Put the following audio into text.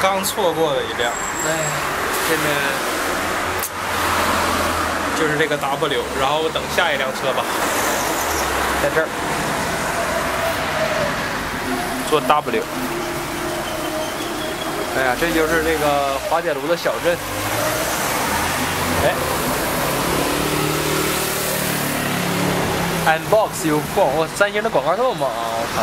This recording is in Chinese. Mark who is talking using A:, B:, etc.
A: 刚错过了一辆，
B: 哎，这个
A: 就是这个 W，然后等下一辆车吧，
B: 在这儿做 W。哎呀，这就是这个滑铁卢的小镇。哎，Unbox your 告三星的广告这么猛啊！我靠。